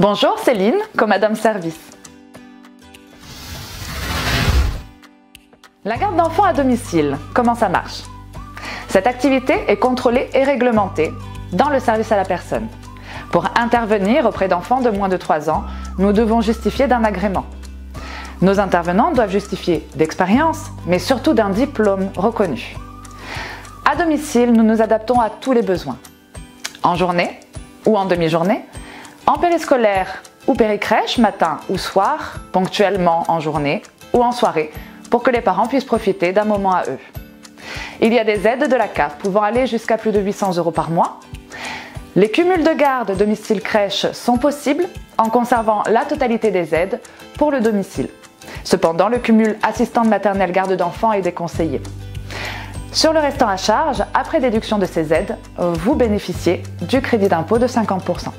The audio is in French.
Bonjour Céline, comme Madame Service. La garde d'enfants à domicile, comment ça marche? Cette activité est contrôlée et réglementée dans le service à la personne. Pour intervenir auprès d'enfants de moins de 3 ans, nous devons justifier d'un agrément. Nos intervenants doivent justifier d'expérience, mais surtout d'un diplôme reconnu. À domicile, nous nous adaptons à tous les besoins. En journée ou en demi-journée, en périscolaire ou péricrèche, matin ou soir, ponctuellement en journée ou en soirée, pour que les parents puissent profiter d'un moment à eux. Il y a des aides de la CAF pouvant aller jusqu'à plus de 800 euros par mois. Les cumuls de garde domicile-crèche sont possibles en conservant la totalité des aides pour le domicile. Cependant, le cumul assistante maternelle garde d'enfants est déconseillé. Sur le restant à charge, après déduction de ces aides, vous bénéficiez du crédit d'impôt de 50%.